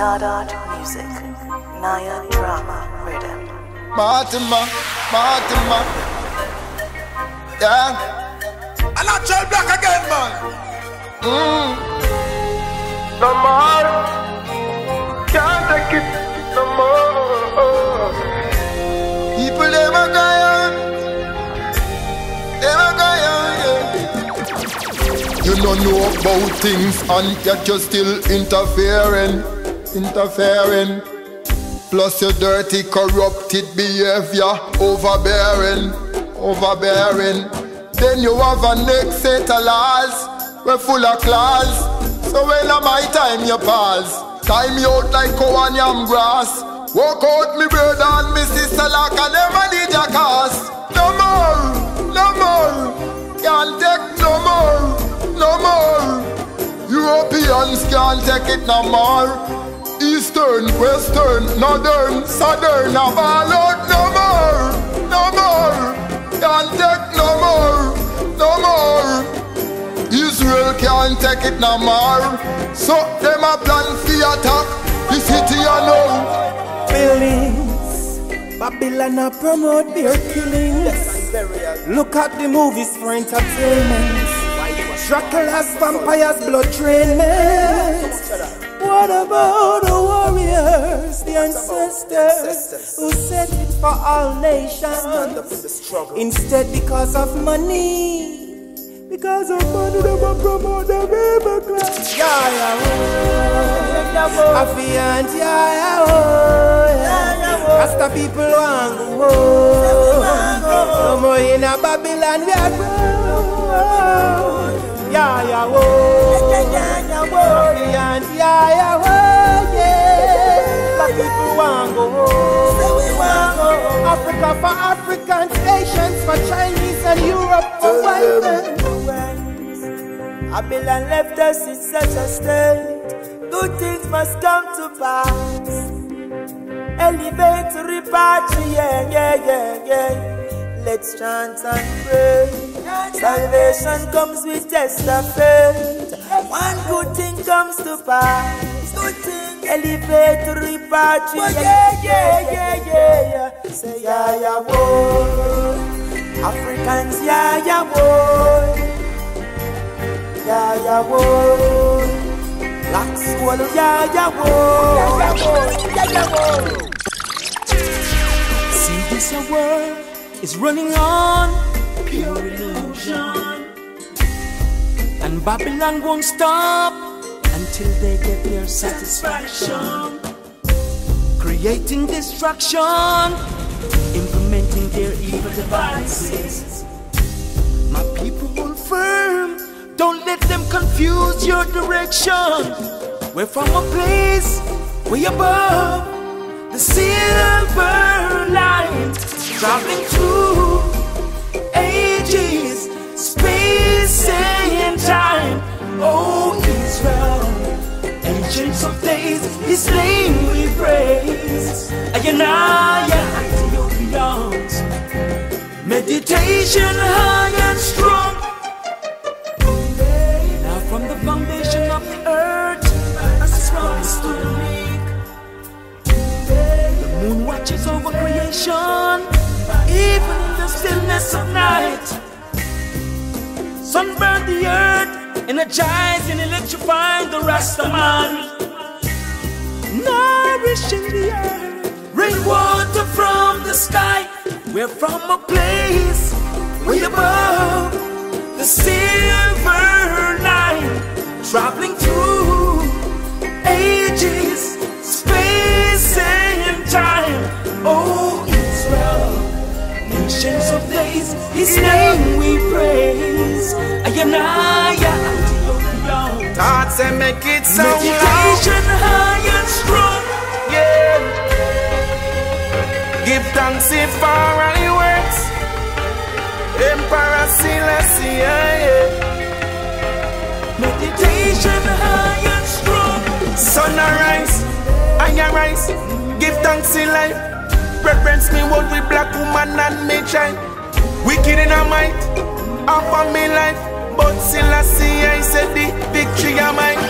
Yard Art Music, Naya Drama Riddim. Martima, Martima. Yeah. And I tell black again, man. Mm. No more. Can't take it no more. People, they a going They a going yeah. You don't know about things and yet you're still interfering, interfering. Plus your dirty, corrupted behavior, overbearing, overbearing. Then you have a next set of laws, we're full of claws. So when am my time you pass? Time you out like and yam grass. Walk out me brother and me sister like I never did your cast. No more, no more. Can't take no more, no more. Europeans can't take it no more. Eastern, Western, Northern, Southern, have all out no more, no more. Can't take no more, no more. Israel can't take it no more. So them a plan for attack the city know. Feelings. Babylon a promote their killings. Look at the movies for entertainment. Dracula's vampires, blood treatment. What about the warriors, the ancestors who set it for all nations? Instead, because of money. Because of money, they will promote the people class. Yeah, yeah, oh. Affiant, yeah, yeah, oh. Rasta people want go home. No more in a Babylon, we are. Yeah, yeah, oh. Yeah, yeah, oh. Yeah. Black people go. Africa for Africans, Asians for Chinese, and Europe for white men. Babylon left us in such a state. Good things must come to pass. Elevate to repatriate, yeah, yeah, yeah. Let's chant and pray. Salvation comes with test of faith. One good thing comes to pass. Good thing. Elevate to repatriate, yeah, yeah, yeah, yeah, yeah. Say, yeah, yeah, boy. Africans, yeah, yeah, boy. Yeah, yeah, boy. Black soul, yeah, yeah, boy. Yeah, yeah, boy. Yeah, yeah, boy. See this world is running on pure illusion. And Babylon won't stop until they get their satisfaction. Creating destruction, implementing their evil devices. My people hold firm, don't let them confuse your direction. We're from a place way above the silver line, traveling through ages, spaces. Time. Oh, Israel, ancients of days, His name we praise. Ayanaya, Ethiopians, meditation high and strong. Now from the foundation of the earth, as promised to the meek. The moon watches over creation, even in the stillness of night. Sun burn the earth, energizing, electrifying the Rastaman. Nourishing the earth, rain water from the sky. We're from a place way above the silver line, traveling through ages, space and time. Oh, nations of days, His name we praise. Ayanaya, Antioch, Thoughts and make it sound loud. meditation high and strong. Yeah. Give thanks if all he works. Emperor Selassie, yeah, yeah. Meditation high and strong. Sun arise, I arise. Give thanks in life. Reference me world with black woman and me child. Wicked in a might, half of me life. but still I see I said the victory of mine.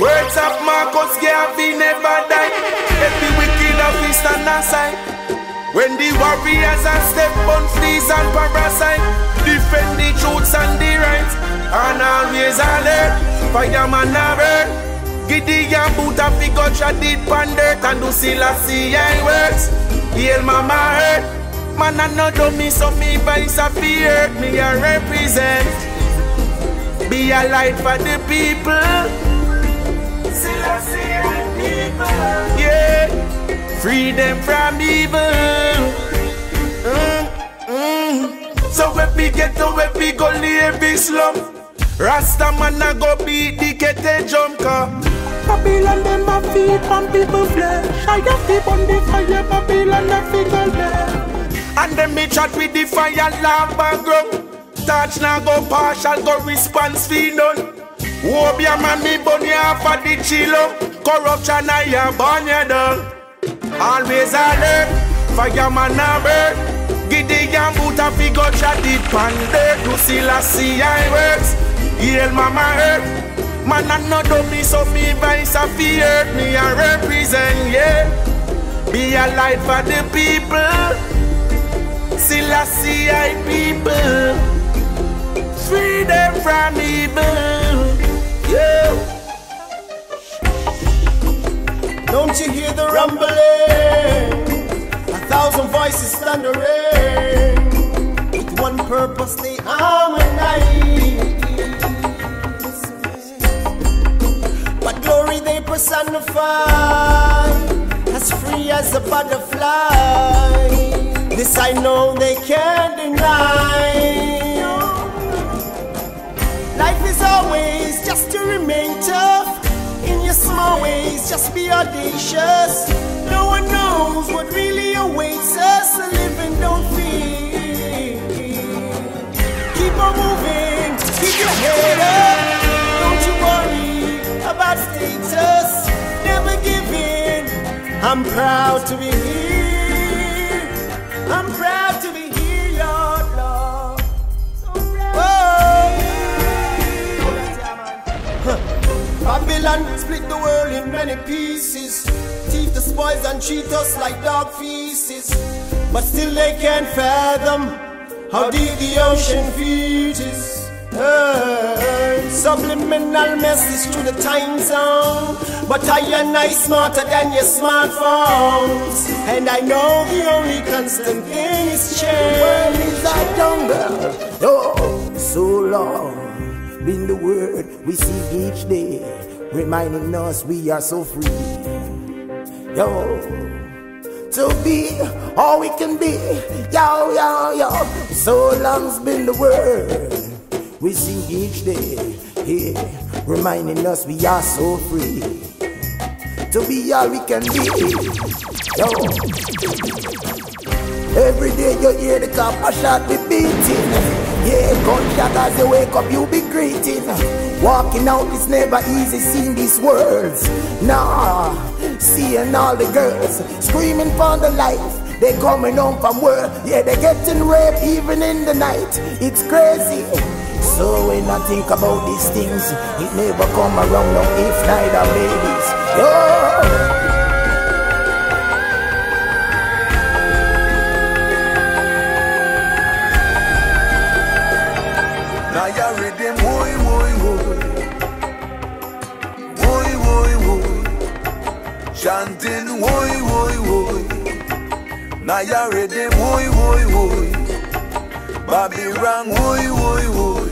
Words of Marcus Garvey never die. Every wicked of his stand aside. When the warriors are step on fleas and parasite, defend the truths and the rights, and always alert, fireman a burn. Gideon boot a figure shot did pan dirt and do see I works. Hail mama hurt, man I no do me so me voice a fear me a represent. Be a light for the people. Still I see people. Yeah, free them from evil. Mm, mm. So when we get to where we go live this slum, Rasta man a go beat the kete jump car. Babylon them a feed on people flesh. I got the on the fire, Babylon a figure there. And then me chat with the fire lava grow. Touch now go partial, go response fee none. Obeah man me bunny off of the chilo. Corruption I ya burn you down. Always alert, fireman a burn. Gideon boot a figure chat it pan dirt. You see la see I works. Hail mama hurt. Man I no me so me voice a fear me I represent yeah. Be a light for the people. Still I see I people. Free them from evil. Yeah. Don't you hear the rumbling? A thousand voices thundering. With one purpose, they harmonize. Glory they personify. As free as a butterfly. This I know they can't deny. Life is always just to remain tough. In your small ways, just be audacious. No one knows what really awaits us. So and don't fear. Keep on moving, keep your head up. I'm proud to be here. I'm proud to be here, Lord, Lord. So proud. Oh. Babylon split the world in many pieces. Thief the spoils and cheat us like dog feces. But still they can't fathom how deep the ocean reaches. Subliminal message to the time zone. But I and I smarter than your smartphones. And I know the only constant thing is change. World is a jungle. Oh, so long. Been the word we see each day, reminding us we are so free. Yo, to be all we can be. Yo, yo, yo. So long's been the word we sing each day, yeah, reminding us we are so free. To be all we can be. Yo. Every day you hear the cop a shot be beating. Yeah, gunshot as you wake up you be greeting. Walking out is never easy seeing these words. Nah, seeing all the girls screaming for the life. They coming home from work, yeah, they getting raped even in the night. It's crazy. So when I think about these things, it never come around no if neither ladies. Yo. Now. Chanting, woy, woy, woy. Now you rhythm, woy, woy, woy. Bobby Rang, woy, woy, woy.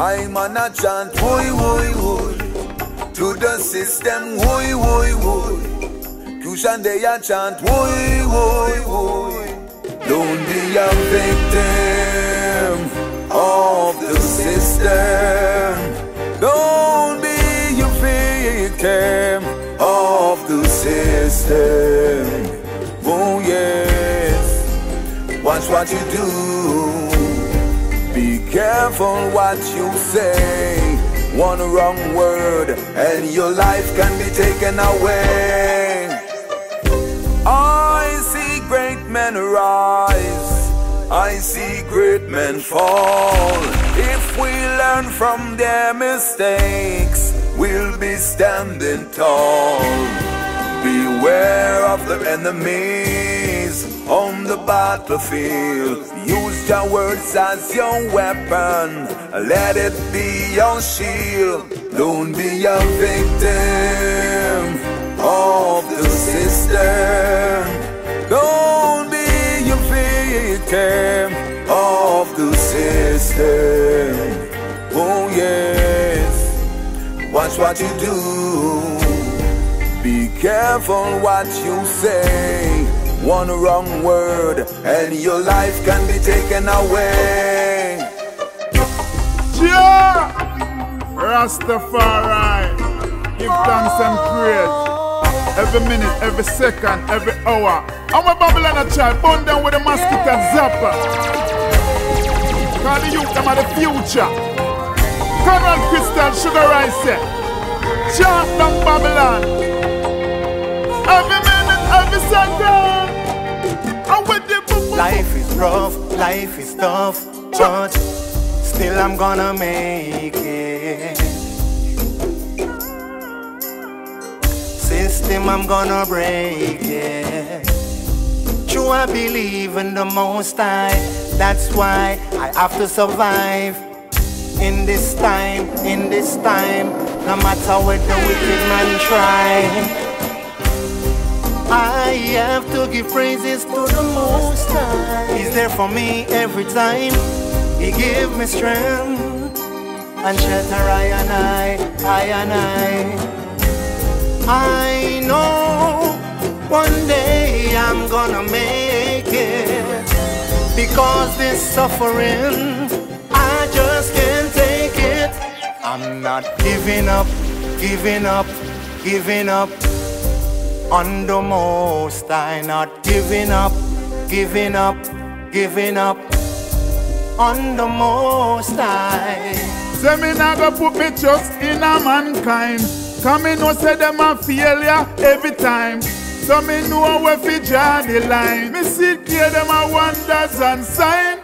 I'm on a chant, woy, woy, woy. To the system, woy, woy, woy. Cushion they a chant, woy, woy, woy. Don't be a victim of the system. Don't be a victim of the system. Oh yes, watch what you do. Careful what you say. One wrong word and your life can be taken away. I see great men rise. I see great men fall. If we learn from their mistakes, we'll be standing tall. Beware of the on the battlefield. Use your words as your weapon. Let it be your shield. Don't be a victim of the system. Don't be a victim of the system. Oh yes, watch what you do. Be careful what you say. One wrong word and your life can be taken away. Yeah! Rastafari, give thanks and praise. Every minute, every second, every hour. I'm a Babylon child, born down with a mosquito zapper. Call the youth, them are the future. Conrad Crystal, Suga Roy, chant down Babylon. Every minute, every second. Life is rough, life is tough, but still I'm gonna make it. System, I'm gonna break it. True, I believe in the Most High. That's why I have to survive in this time, in this time. No matter what the wicked man try. I have to give praises to the Most High. He's there for me every time. He give me strength and shelter I and I, I and I. I know one day I'm gonna make it because this suffering I just can't take it. I'm not giving up, giving up, giving up on the most I not giving up, giving up, giving up on the most I. Say me nah go put me trust in a mankind. Come me know say them a failure every time. So me know where fi draw the line. Me see clear them a wonders and sign.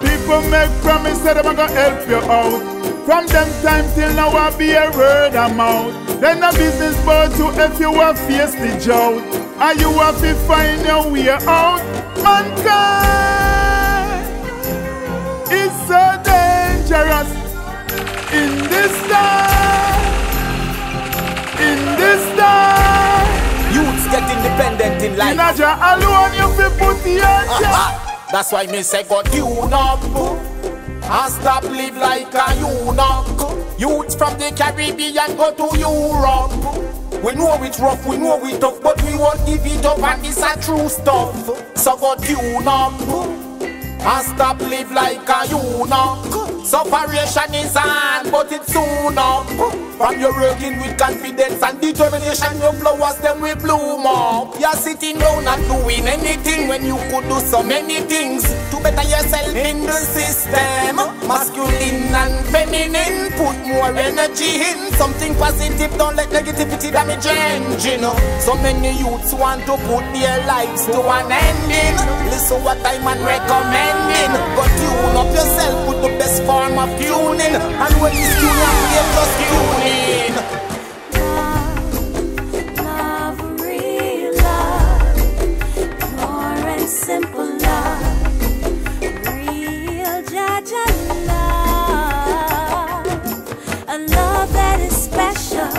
People make promise say them a go help you out. From them time till now I be a word of mouth. Then a business bout you if you a face the drought. And you have to find your way out. Mankind is so dangerous in this time. In this time. Youths get independent in life. In alone you fi put your Aha. That's why me say go tune up and stop live like a eunuch. Youths from the Caribbean go to Europe. We know it's rough, we know it's tough, but we won't give it up, and it's a true stuff. So go tune up and stop live like a eunuch. Separation is on, but it's soon up. From your working with confidence and determination, your flowers them will bloom up. You're sitting down and doing anything when you could do so many things to better yourself in the system. Masculine and feminine, put more energy in something positive. Don't let negativity damage engine. So many youths want to put their lives to an ending. Listen what I'm recommending. Go tune up yourself with the best form of tuning. And when just in. Love, real love, pure and simple love, real love, a love that is special,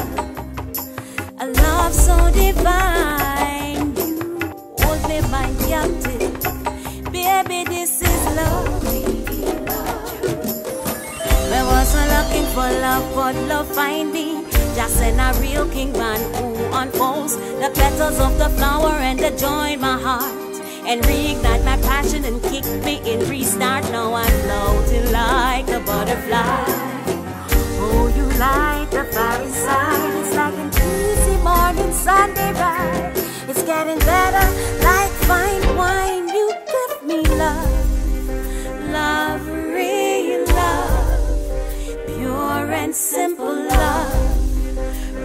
a love so divine. For love, but love find me. Just in a real king man who unfolds the petals of the flower and the joy in my heart. And reignite my passion and kick me in restart. Now I'm floating like a butterfly. Oh, you light the fire inside. It's like an easy morning Sunday ride. It's getting better and simple love.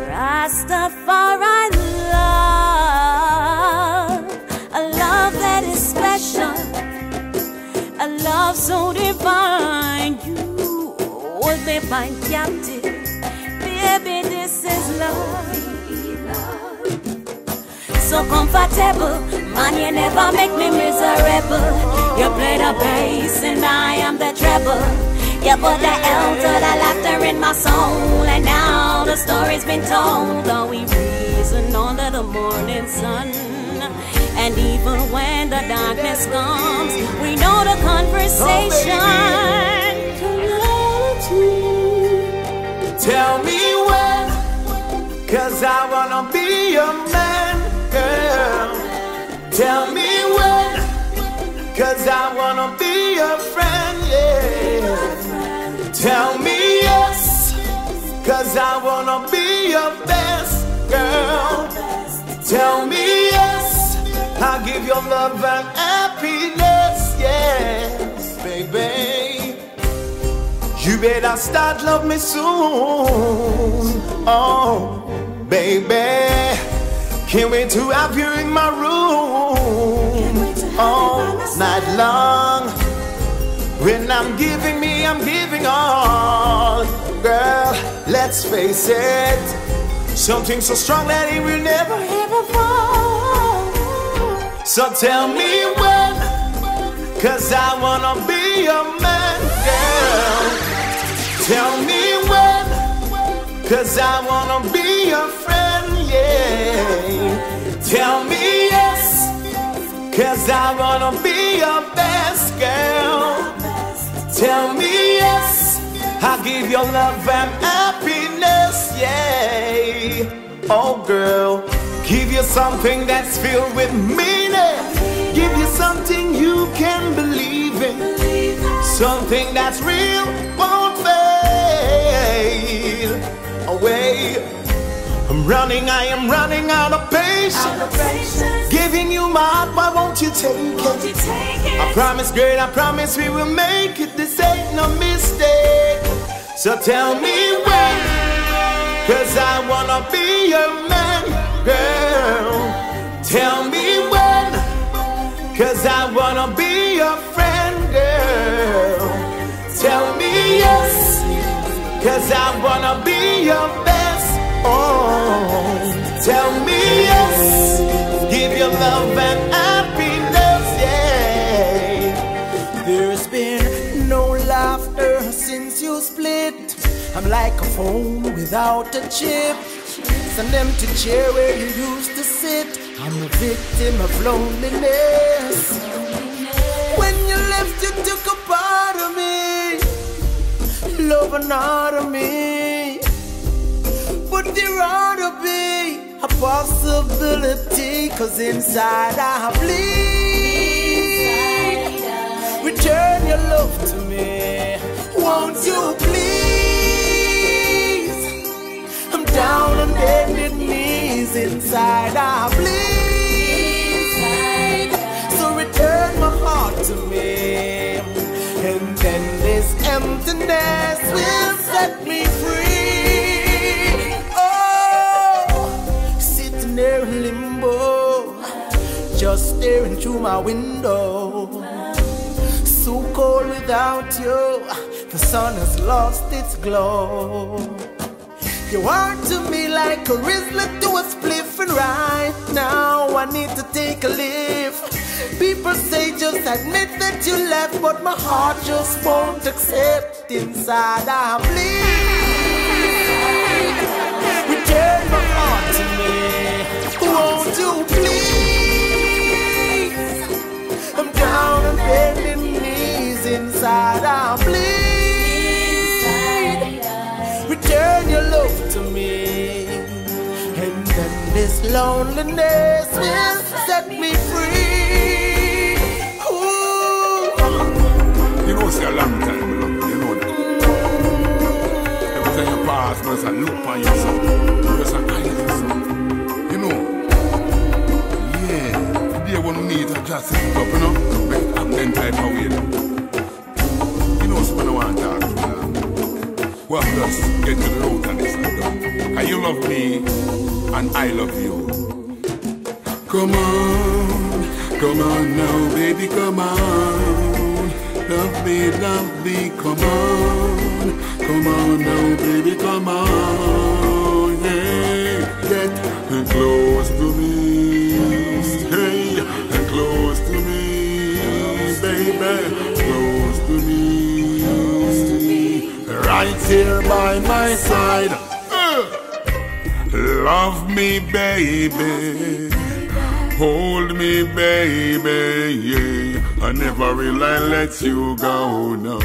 Rastafari love, a love that is special, a love so divine. You me bind captive. Baby, this is love. So comfortable, man, you never make me miserable. You play the bass and I am the treble. You put the L the laughter in my soul, and now the story's been told. Though we reason under the morning sun. And even when the darkness comes, we know the conversation. Tell me when, cause I wanna be your man, girl. Tell me when, cause I wanna be your friend, yeah. Tell me yes, cause I wanna be your best, girl. Tell me yes, I'll give you love and happiness, yes, baby. You better start love me soon. Oh, baby. Can't wait to have you in my room. All night long. When I'm giving me, I'm giving all. Girl, let's face it. Something so strong that it will never ever fall. So tell me when. Cause I wanna be your man, girl. Tell me when, cause I wanna be your friend, yeah. Tell me yes, cause I wanna be your best girl. Tell me yes, I'll give you love and happiness, yeah. Oh girl, give you something that's filled with meaning. Give you something you can believe in. Something that's real won't fade away. Running, I am running out of patience. Giving you my heart, why won't you take it? I promise, girl, I promise we will make it. This ain't no mistake. So tell me when, cause I wanna be your man, girl. Tell me when, cause I wanna be your friend, girl. Tell me yes, cause I wanna be your tell me yes, give your love and happiness, yeah. There's been no laughter since you split. I'm like a phone without a chip. It's an empty chair where you used to sit. I'm a victim of loneliness. When you left, you took a part of me, love and out of me. But there ought to be a possibility, cause inside I bleed. Return your love to me, won't you please? I'm down on bended knees, inside I bleed. So return my heart to me, and then this emptiness will set staring through my window. So cold without you, the sun has lost its glow. You are to me like a Rizla to a spliff, and right now I need to take a lift. People say just admit that you left, but my heart just won't accept. Inside I bleed. Return my heart to me, inside I bleed. Return your love to me, and then this loneliness will set me free. Ooh. You know, it's a long time, beloved. You know that. Every time you pass, man, it's a look on you, son. There's an eyes, son. You know. Yeah. The day when we need to just up, you know. Up them type of way. To. Well, get to the root this. And you love me, and I love you. Come on, come on now, baby, come on. love me, love me, come on, come on now, baby, come on, yeah, get close to me, right here by my side. Love me, baby. Hold me, baby, yeah. I never will I let you go, no.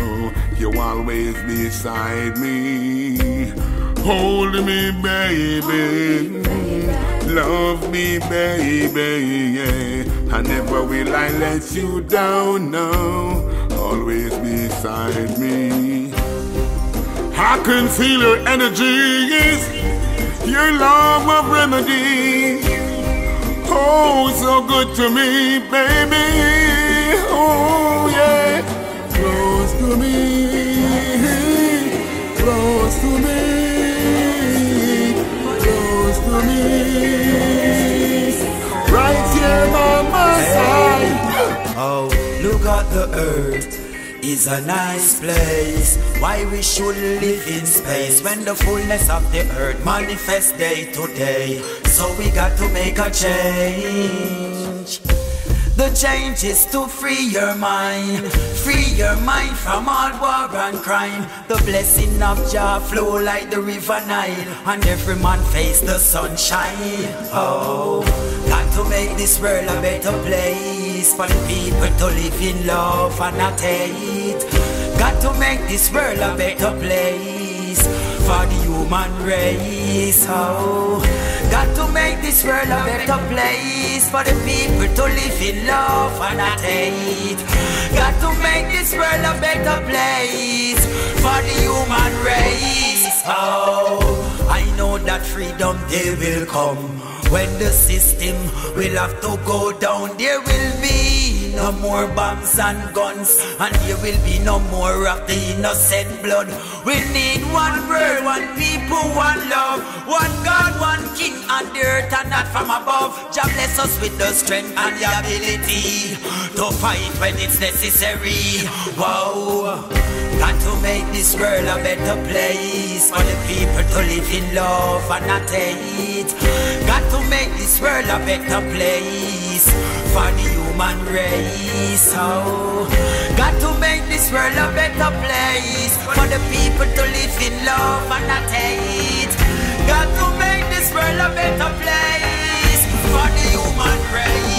You always beside me. Hold me, baby. Love me, baby, yeah. I never will I let you down, no. Always beside me. I can feel your energy, your love of remedy. Oh, so good to me, baby. Oh, yeah. Close to me. Close to me. Close to me. Right here by my side. Oh, look at the earth. Is a nice place. Why we should live in space when the fullness of the earth manifests day to day. So we got to make a change. The change is to free your mind, free your mind from all war and crime. The blessing of Jah flow like the river Nile, and every man face the sunshine. Oh, got to make this world a better place for the people to live in love and not hate. Got to make this world a better place for the human race. Oh, got to make this world a better place for the people to live in love and not hate. Got to make this world a better place for the human race. Oh, that freedom day will come. When the system will have to go down, there will be no more bombs and guns, and there will be no more of the innocent blood. We need one world, one people, one love, one God, one King on the earth, and not from above. Jah bless us with the strength and the ability to fight when it's necessary. Wow. Got to make this world a better place for the people to live in love love and not hate. Got to make this world a better place for the human race. Oh, got to make this world a better place for the people to live in love and not hate. Got to make this world a better place for the human race.